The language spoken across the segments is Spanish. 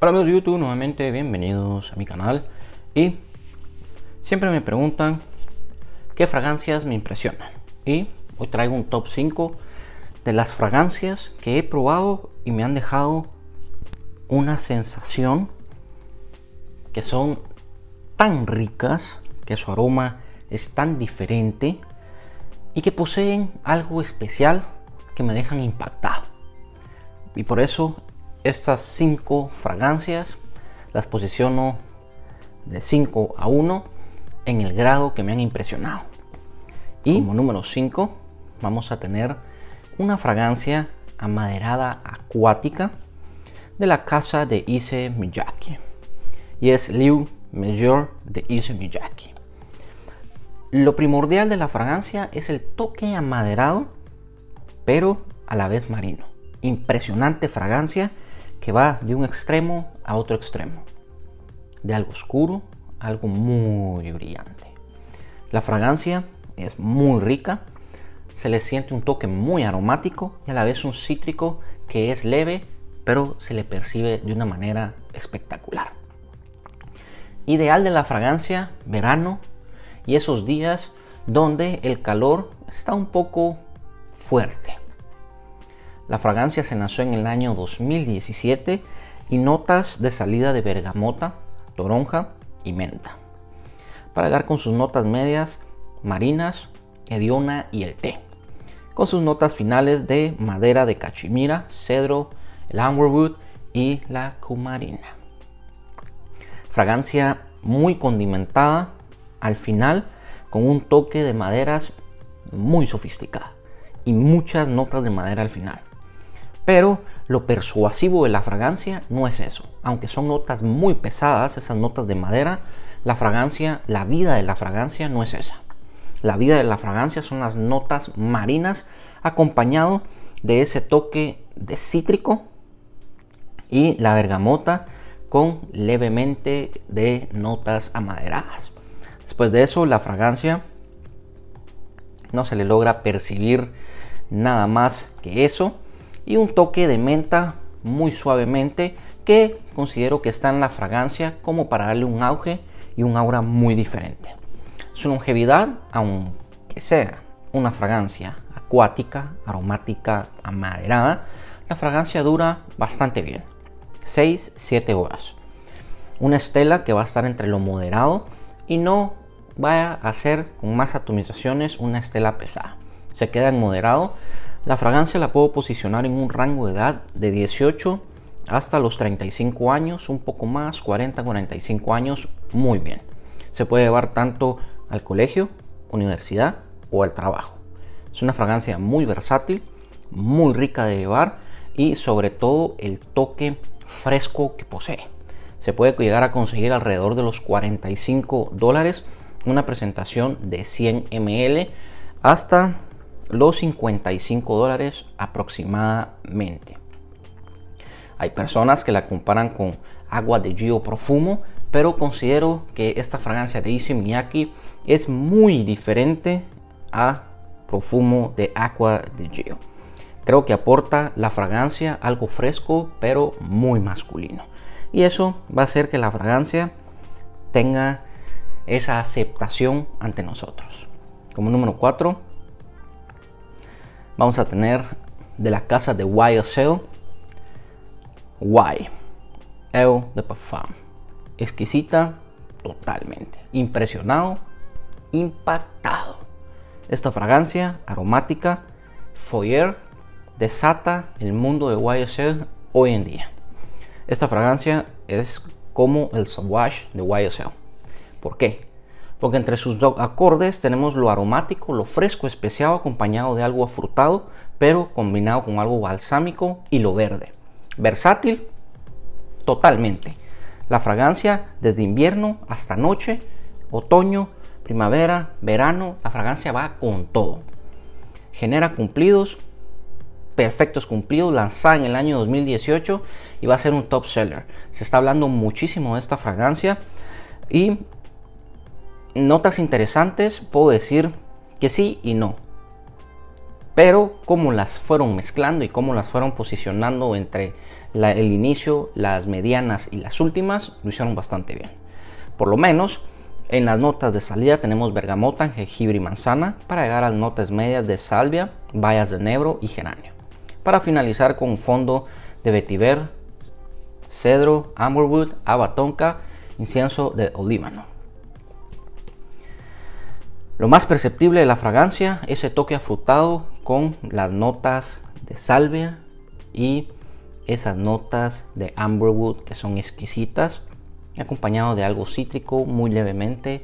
Hola amigos de YouTube, nuevamente bienvenidos a mi canal y siempre me preguntan qué fragancias me impresionan y hoy traigo un top 5 de las fragancias que he probado y me han dejado una sensación que son tan ricas, que su aroma es tan diferente y que poseen algo especial que me dejan impactado. Y por eso estas cinco fragancias las posiciono de 5 a 1 en el grado que me han impresionado. Y como número 5 vamos a tener una fragancia amaderada acuática de la casa de Ise Miyake. Y es Liu Major de Ise Miyake. Lo primordial de la fragancia es el toque amaderado, pero a la vez marino. Impresionante fragancia que va de un extremo a otro extremo, de algo oscuro a algo muy brillante. La fragancia es muy rica, se le siente un toque muy aromático y a la vez un cítrico que es leve, pero se le percibe de una manera espectacular. Ideal de la fragancia, verano y esos días donde el calor está un poco fuerte. La fragancia se nació en el año 2017 y notas de salida de bergamota, toronja y menta. Para llegar con sus notas medias marinas, ediona y el té. Con sus notas finales de madera de cachemira, cedro, el amberwood y la cumarina. Fragancia muy condimentada al final con un toque de maderas muy sofisticada y muchas notas de madera al final. Pero lo persuasivo de la fragancia no es eso. Aunque son notas muy pesadas, esas notas de madera, la fragancia, la vida de la fragancia no es esa. La vida de la fragancia son las notas marinas acompañado de ese toque de cítrico y la bergamota con levemente de notas amaderadas. Después de eso, la fragancia no se le logra percibir nada más que eso y un toque de menta muy suavemente que considero que está en la fragancia como para darle un auge y un aura muy diferente. Su longevidad, aunque sea una fragancia acuática, aromática, amaderada, la fragancia dura bastante bien, 6-7 horas. Una estela que va a estar entre lo moderado y no vaya a ser con más atomizaciones una estela pesada. Se queda en moderado la fragancia la puedo posicionar en un rango de edad de 18 hasta los 35 años, un poco más, 40, 45 años, muy bien. Se puede llevar tanto al colegio, universidad o al trabajo. Es una fragancia muy versátil, muy rica de llevar y sobre todo el toque fresco que posee. Se puede llegar a conseguir alrededor de los 45 dólares una presentación de 100 ml hasta los 55 dólares aproximadamente. Hay personas que la comparan con agua de Gio Profumo, pero considero que esta fragancia de Issey Miyake es muy diferente a Profumo de agua de Gio. Creo que aporta la fragancia algo fresco, pero muy masculino. Y eso va a hacer que la fragancia tenga esa aceptación ante nosotros. Como número 4, vamos a tener de la casa de YSL Y El de Parfum. Exquisita totalmente. Impresionado, impactado. Esta fragancia aromática Foyer desata el mundo de YSL hoy en día. Esta fragancia es como el Sauvage de YSL. ¿Por qué? Porque entre sus dos acordes tenemos lo aromático, lo fresco especiado acompañado de algo afrutado, pero combinado con algo balsámico y lo verde. Versátil, totalmente. La fragancia desde invierno hasta noche, otoño, primavera, verano, la fragancia va con todo. Genera cumplidos, perfectos cumplidos, lanzada en el año 2018 y va a ser un top seller. Se está hablando muchísimo de esta fragancia y notas interesantes, puedo decir que sí y no. pero cómo las fueron mezclando y cómo las fueron posicionando entre el inicio, las medianas y las últimas, lo hicieron bastante bien. Por lo menos en las notas de salida tenemos bergamota, jengibre y manzana para llegar a las notas medias de salvia, bayas de nebro y geranio. Para finalizar con un fondo de vetiver, cedro, amberwood, abatonca, incienso de olímano. Lo más perceptible de la fragancia es ese toque afrutado con las notas de salvia y esas notas de amberwood que son exquisitas, acompañado de algo cítrico muy levemente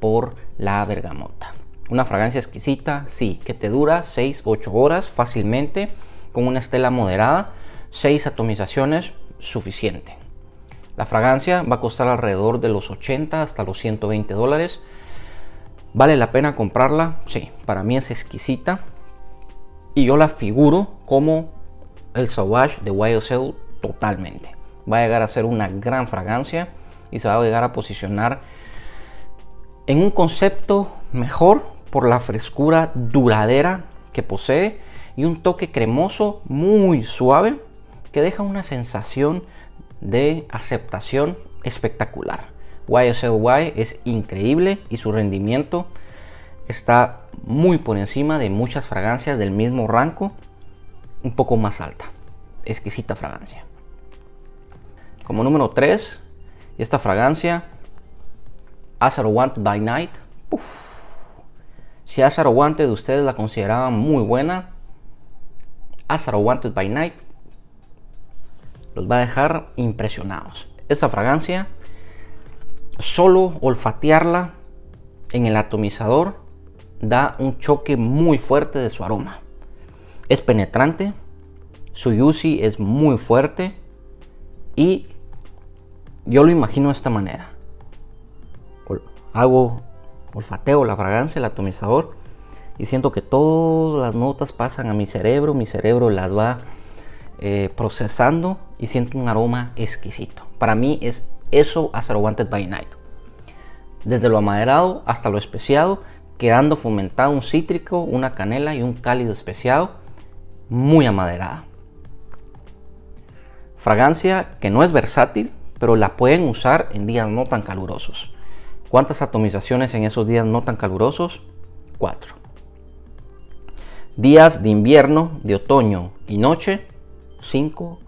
por la bergamota. Una fragancia exquisita, sí, que te dura 6-8 horas fácilmente con una estela moderada, 6 atomizaciones suficiente. La fragancia va a costar alrededor de los 80 hasta los 120 dólares. ¿Vale la pena comprarla? Sí, para mí es exquisita. Y yo la figuro como el Sauvage de YSL totalmente. Va a llegar a ser una gran fragancia y se va a llegar a posicionar en un concepto mejor por la frescura duradera que posee y un toque cremoso muy suave que deja una sensación de aceptación espectacular. YSLY es increíble y su rendimiento está muy por encima de muchas fragancias del mismo rango, un poco más alta. Exquisita fragancia. Como número 3, esta fragancia, Azaro Wanted by Night. Si Azaro Wanted ustedes la consideraban muy buena, Azaro Wanted by Night los va a dejar impresionados. Esta fragancia, solo olfatearla en el atomizador da un choque muy fuerte de su aroma. Es penetrante, su yusi es muy fuerte y yo lo imagino de esta manera. Hago olfateo la fragancia, el atomizador y siento que todas las notas pasan a mi cerebro, mi cerebro las va eh, procesando y siento un aroma exquisito. Para mí es eso Azaro Wanted by Night. Desde lo amaderado hasta lo especiado, quedando fomentado un cítrico, una canela y un cálido especiado muy amaderada. Fragancia que no es versátil, pero la pueden usar en días no tan calurosos. ¿Cuántas atomizaciones en esos días no tan calurosos? Cuatro. Días de invierno, de otoño y noche, 5,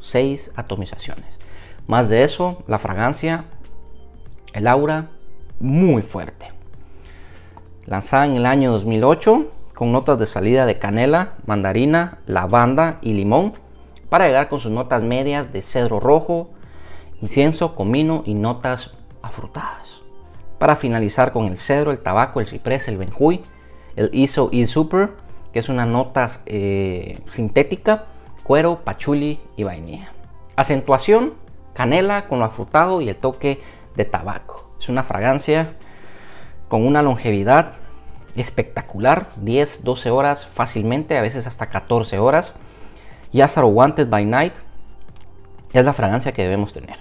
6 atomizaciones. Más de eso, la fragancia, el aura, muy fuerte. Lanzada en el año 2008 con notas de salida de canela, mandarina, lavanda y limón para llegar con sus notas medias de cedro rojo, incienso, comino y notas afrutadas. Para finalizar con el cedro, el tabaco, el ciprés, el benjuy, el ISO e Super, que es una nota eh, sintética cuero, pachuli y vainilla. Acentuación, canela con lo afrutado y el toque de tabaco. Es una fragancia con una longevidad espectacular, 10, 12 horas fácilmente, a veces hasta 14 horas. Yazaro Wanted by Night es la fragancia que debemos tener.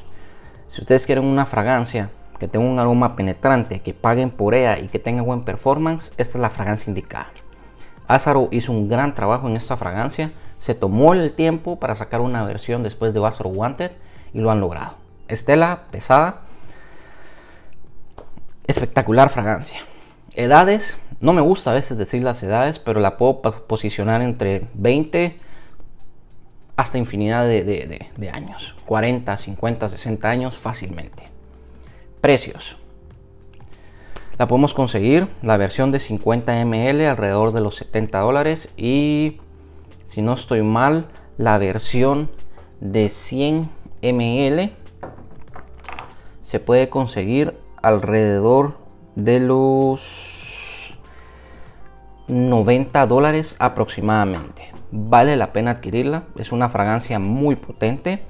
Si ustedes quieren una fragancia que tenga un aroma penetrante, que paguen por ella y que tenga buen performance, esta es la fragancia indicada. Azaro hizo un gran trabajo en esta fragancia se tomó el tiempo para sacar una versión después de Astro Wanted y lo han logrado. Estela pesada, espectacular fragancia. Edades, no me gusta a veces decir las edades, pero la puedo posicionar entre 20 hasta infinidad de, años, 40, 50, 60 años fácilmente. Precios. La podemos conseguir la versión de 50 ml alrededor de los 70 dólares y si no estoy mal, la versión de 100 ml se puede conseguir alrededor de los 90 dólares aproximadamente. Vale la pena adquirirla, es una fragancia muy potente.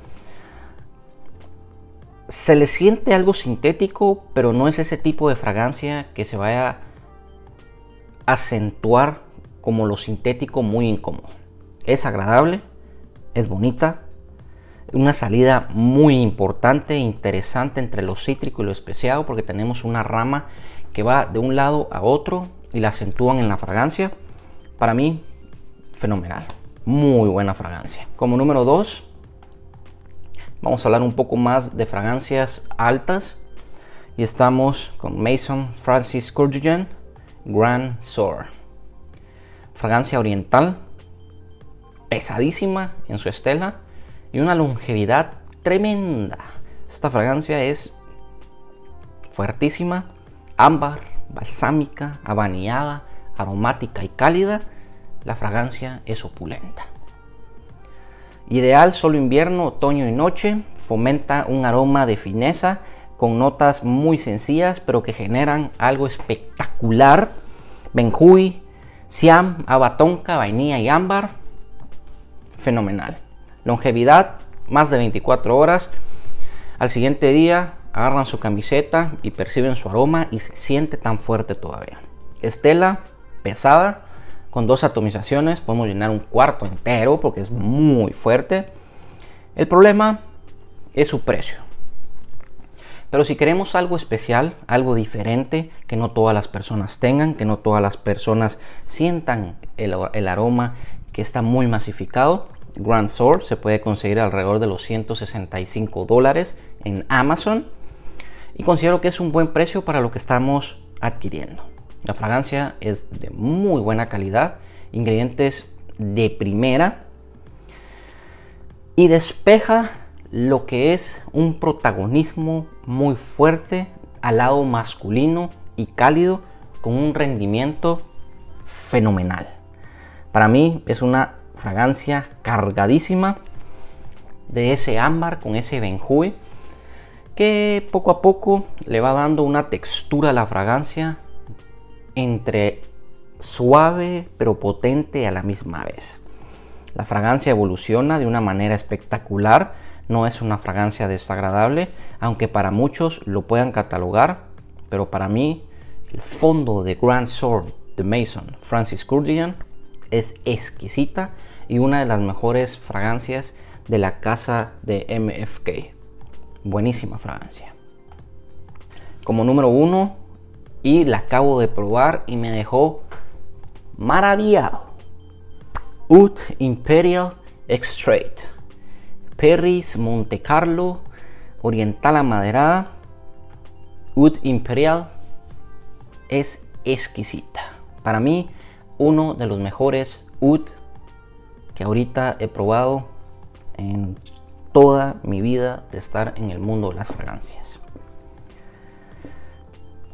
Se le siente algo sintético, pero no es ese tipo de fragancia que se vaya a acentuar como lo sintético muy incómodo. Es agradable, es bonita, una salida muy importante e interesante entre lo cítrico y lo especiado porque tenemos una rama que va de un lado a otro y la acentúan en la fragancia. Para mí fenomenal. Muy buena fragancia. Como número 2, vamos a hablar un poco más de fragancias altas. Y estamos con Mason Francis Kurkdjian Grand Soar. Fragancia oriental, pesadísima en su estela y una longevidad tremenda. Esta fragancia es fuertísima, ámbar, balsámica, abanillada, aromática y cálida. La fragancia es opulenta. Ideal solo invierno, otoño y noche. Fomenta un aroma de fineza con notas muy sencillas pero que generan algo espectacular. Benjui, Siam, Abatonca, vainilla y ámbar. Fenomenal. Longevidad, más de 24 horas. Al siguiente día agarran su camiseta y perciben su aroma y se siente tan fuerte todavía. Estela, pesada, con dos atomizaciones, podemos llenar un cuarto entero porque es muy fuerte. El problema es su precio. Pero si queremos algo especial, algo diferente, que no todas las personas tengan, que no todas las personas sientan el, el aroma que está muy masificado, Grand Sword se puede conseguir alrededor de los 165 dólares en Amazon y considero que es un buen precio para lo que estamos adquiriendo. La fragancia es de muy buena calidad, ingredientes de primera y despeja lo que es un protagonismo muy fuerte al lado masculino y cálido con un rendimiento fenomenal. Para mí es una fragancia cargadísima de ese ámbar con ese benjuy que poco a poco le va dando una textura a la fragancia entre suave pero potente a la misma vez. La fragancia evoluciona de una manera espectacular, no es una fragancia desagradable, aunque para muchos lo puedan catalogar, pero para mí el fondo de Grand Sword de Mason Francis Kurkdjian es exquisita y una de las mejores fragancias de la casa de MFK. Buenísima fragancia. Como número uno, y la acabo de probar y me dejó maravillado. Ut Imperial Extrait. Perris Monte Carlo Oriental Amaderada. Ut Imperial es exquisita. Para mí, uno de los mejores Ut que ahorita he probado en toda mi vida de estar en el mundo de las fragancias.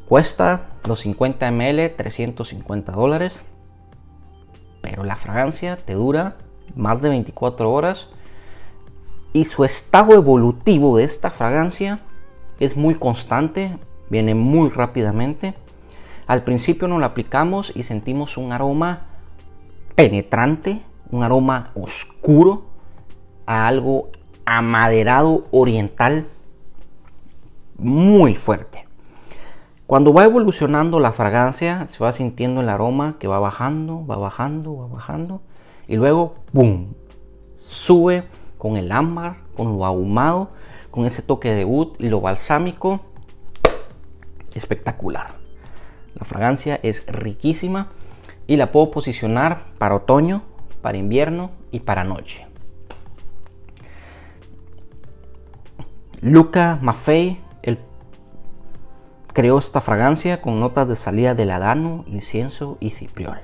Cuesta los 50 ml 350 dólares, pero la fragancia te dura más de 24 horas y su estado evolutivo de esta fragancia es muy constante, viene muy rápidamente. Al principio nos la aplicamos y sentimos un aroma penetrante, un aroma oscuro a algo amaderado oriental muy fuerte. Cuando va evolucionando la fragancia, se va sintiendo el aroma que va bajando, va bajando, va bajando. Y luego, ¡pum! Sube con el ámbar, con lo ahumado, con ese toque de wood y lo balsámico. Espectacular. La fragancia es riquísima y la puedo posicionar para otoño, para invierno y para noche. Luca Maffei creó esta fragancia con notas de salida de ladano, incienso y cipriol.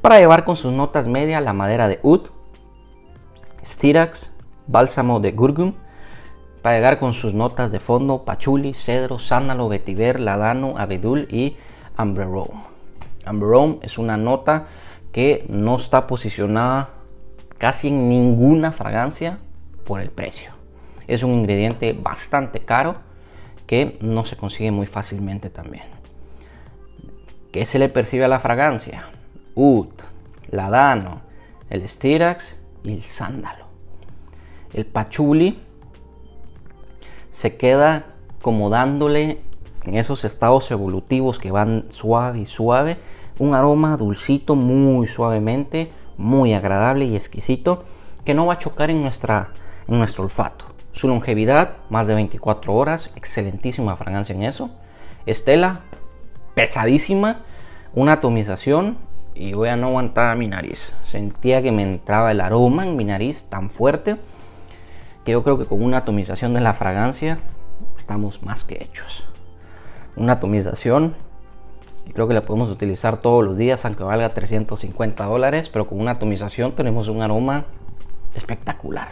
Para llevar con sus notas media la madera de oud, styrax, bálsamo de gurgum. Para llegar con sus notas de fondo pachuli, cedro, sándalo, vetiver, ladano, abedul y amber rome. es una nota que no está posicionada casi en ninguna fragancia por el precio. Es un ingrediente bastante caro que no se consigue muy fácilmente también. ¿Qué se le percibe a la fragancia? Oud, ladano, el styrax y el sándalo. El pachuli se queda como dándole en esos estados evolutivos que van suave y suave un aroma dulcito muy suavemente, muy agradable y exquisito que no va a chocar en, nuestra, en nuestro olfato. Su longevidad, más de 24 horas, excelentísima fragancia en eso. Estela, pesadísima, una atomización y yo ya no aguantaba mi nariz. Sentía que me entraba el aroma en mi nariz tan fuerte que yo creo que con una atomización de la fragancia estamos más que hechos. Una atomización, creo que la podemos utilizar todos los días, aunque valga 350 dólares, pero con una atomización tenemos un aroma espectacular.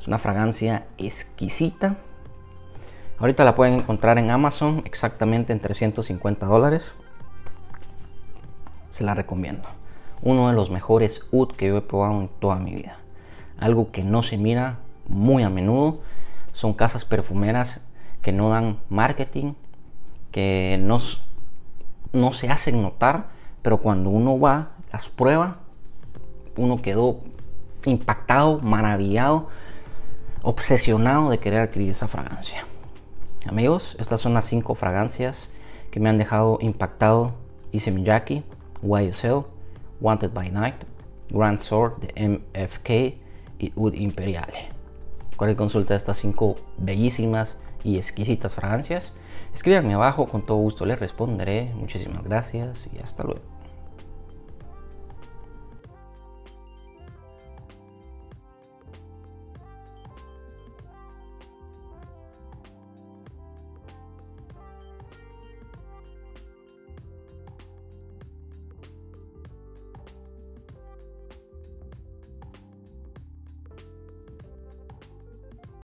Es una fragancia exquisita. Ahorita la pueden encontrar en Amazon exactamente en 350 dólares. Se la recomiendo. Uno de los mejores oud que yo he probado en toda mi vida. Algo que no se mira muy a menudo. Son casas perfumeras que no dan marketing, que no, no se hacen notar, pero cuando uno va, las prueba, uno quedó impactado, maravillado, obsesionado de querer adquirir esa fragancia. Amigos, estas son las cinco fragancias que me han dejado impactado Easy Miyake, YSL, Wanted by Night, Grand Sword de MFK y Wood Imperiale. Cualquier consulta de estas cinco bellísimas y exquisitas fragancias, escríbanme abajo, con todo gusto les responderé. Muchísimas gracias y hasta luego.